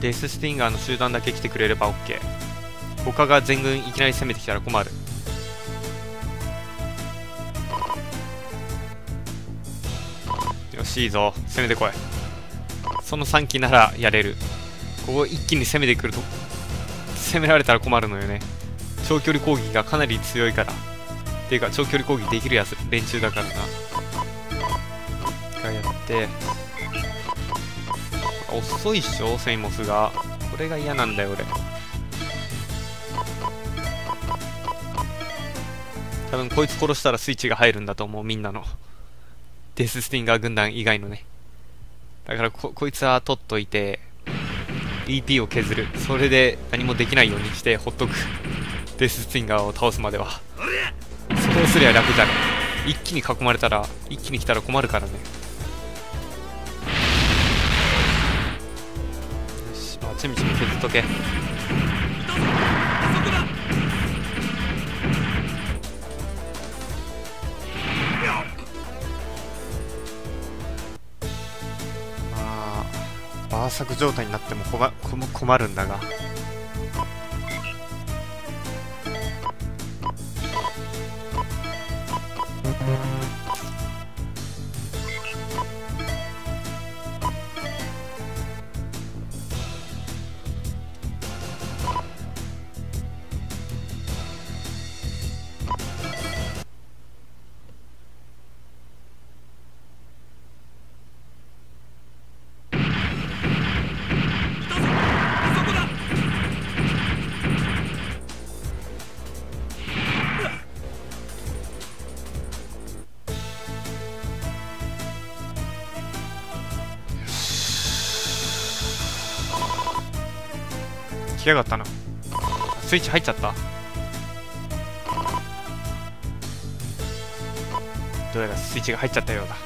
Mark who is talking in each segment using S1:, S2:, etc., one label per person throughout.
S1: デススティンガーの集団だけ来てくれれば OK 他が全軍いきなり攻めてきたら困る。よしいいぞ。攻めてこい。その3機ならやれる。ここ一気に攻めてくると攻められたら困るのよね。長距離攻撃がかなり強いから。っていうか長距離攻撃できるやつ連中だからな。回やって。遅いっしょセイモスが。これが嫌なんだよ俺。多分こいつ殺したらスイッチが入るんだと思うみんなの。デススティンガー軍団以外のね。だからここいつは取っといて EP を削る。それで何もできないようにしてほっとく。デススティンガーを倒すまでは。そうすりゃ楽じゃね一気に囲まれたら一気に来たら困るからね。あちみちみ削っとけまあバーサク状態になっても困困るんだが来やがったな。スイッチ入っちゃった。どうやらスイッチが入っちゃったようだ。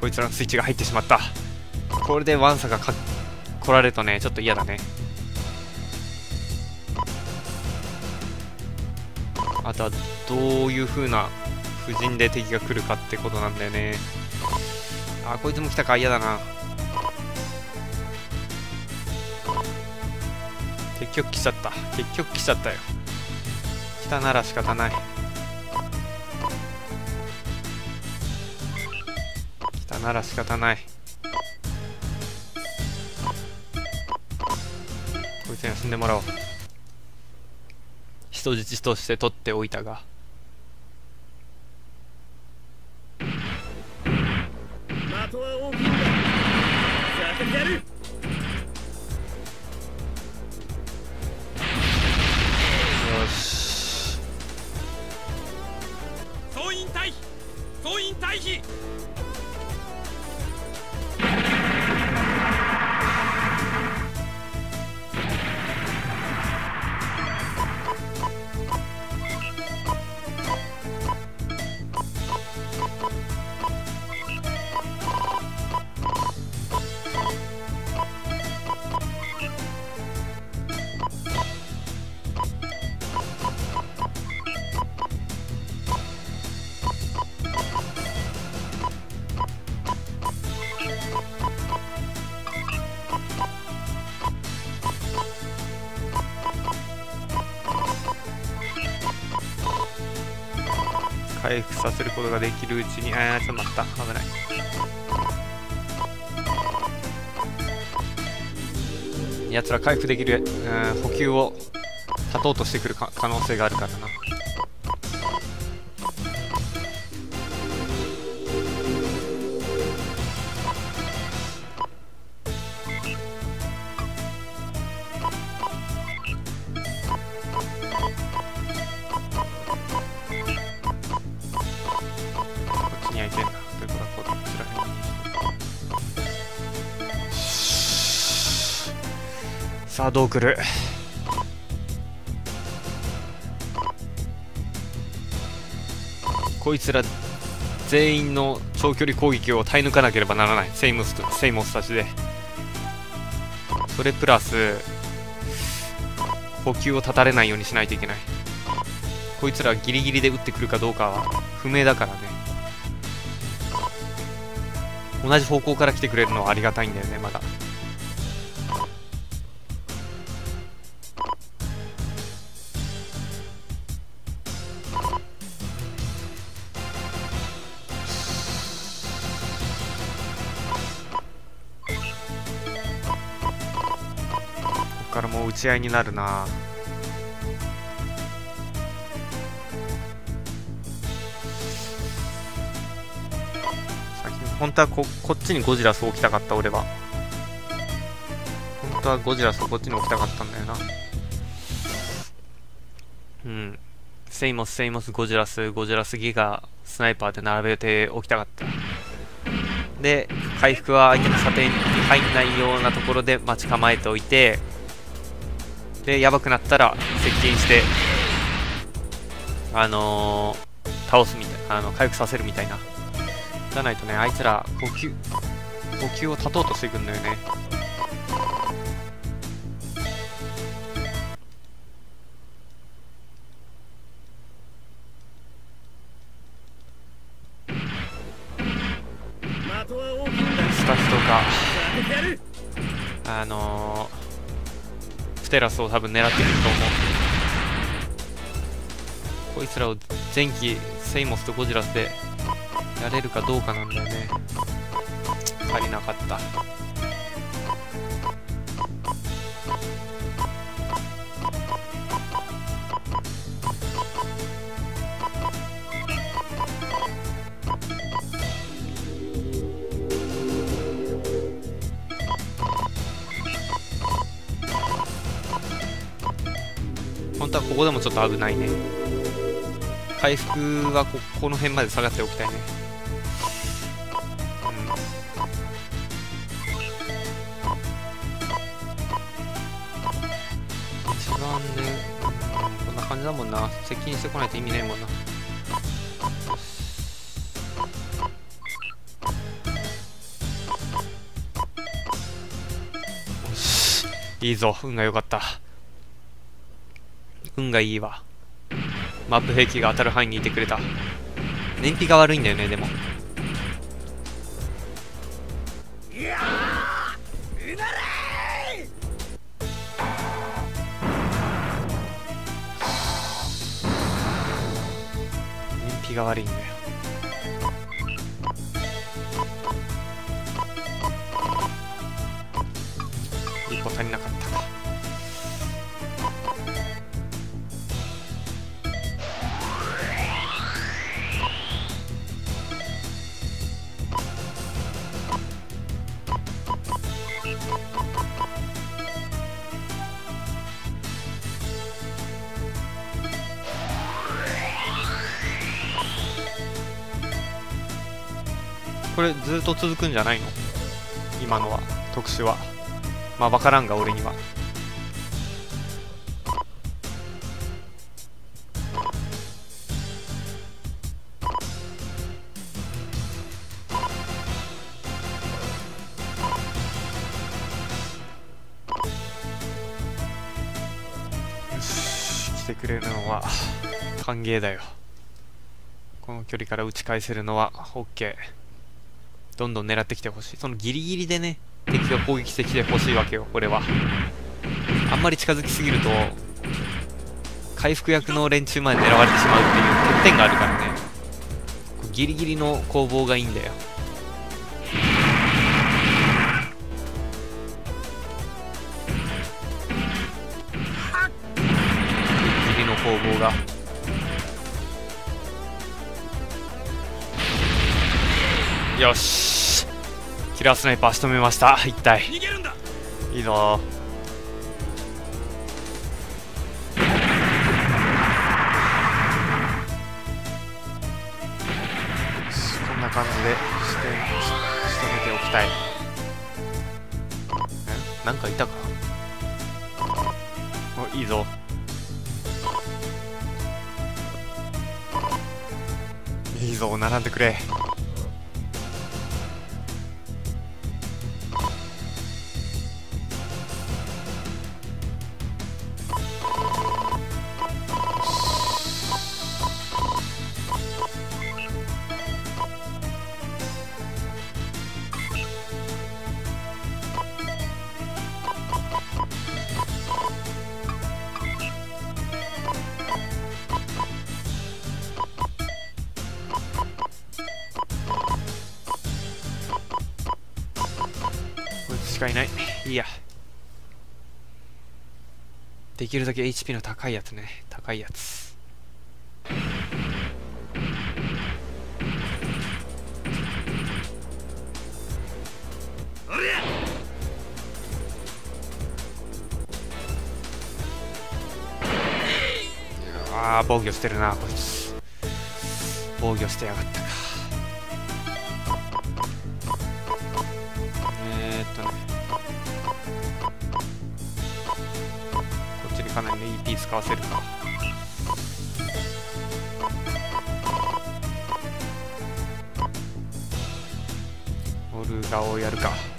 S1: こいつらのスイッチが入ってしまった。これでワンサがか来られるとねちょっと嫌だね。あとはどういう風な布陣で敵が来るかってことなんだよね。あこいつも来たか。嫌だな。結局来ちゃった。結局来ちゃったよ。来たなら仕方ない。来たなら仕方ない。こいつには死んでもらおう。人質として取っておいたが。回復させることができるうちにああちょっと待った。危ない。奴ら回復できる、うん、補給を立とうとしてくるか可能性があるからな。さあどう来る？こいつら全員の長距離攻撃を耐え抜かなければならない。セイモスセイモスたちで。それプラス補給を断たれないようにしないといけない。こいつらギリギリで撃ってくるかどうかは不明だからね。同じ方向から来てくれるのはありがたいんだよねまだ。もう打ち合いになるな。先に本当はここっちにゴジラス置きたかった俺は。本当はゴジラスをこっちに置きたかったんだよな。うん。セイモスセイモスゴジラスゴジラスギガスナイパーで並べておきたかった。で回復は相手の査定に入んないようなところで待ち構えておいてでやばくなったら接近してあのー、倒すみたいなあの回復させるみたいな。じゃないとねあいつら呼吸呼吸を断とうとしてくんだよね。スタッフとかあのー、テラスを多分狙ってくると思う。こいつらを前期セイモスとゴジラスでやれるかどうかなんだよね。足りなかった。ここでもちょっと危ないね。回復はここの辺まで下がっておきたいね。うん。一番ね、うんこんな感じだもんな。接近してこないと意味ないもんな。よし。いいぞ。運が良かった。運がいいわ。マップ兵器が当たる範囲にいてくれた。燃費が悪いんだよねでも。燃費が悪いんだよ。一歩足りなかったこれずっと続くんじゃないの？今のは。特殊は。まあ分からんが俺には。来てくれるのは歓迎だよ。この距離から打ち返せるのは OK どんどん狙ってきてほしい。そのギリギリでね敵が攻撃してきてほしいわけよこれは。あんまり近づきすぎると回復役の連中まで狙われてしまうっていう欠点があるからね。ギリギリの攻防がいいんだよ。ギリギリの攻防が。よし。キラースナイパー仕留めました。一体。いいぞ。こんな感じでしてし仕留めておきたい。んなんかいたか？おいいぞ。いいぞ。並んでくれかいない。いいや。できるだけ HP の高いやつね。高いやつ。ああ防御してるなこいつ。防御してやがったか。使わせるか。オルガをやるか。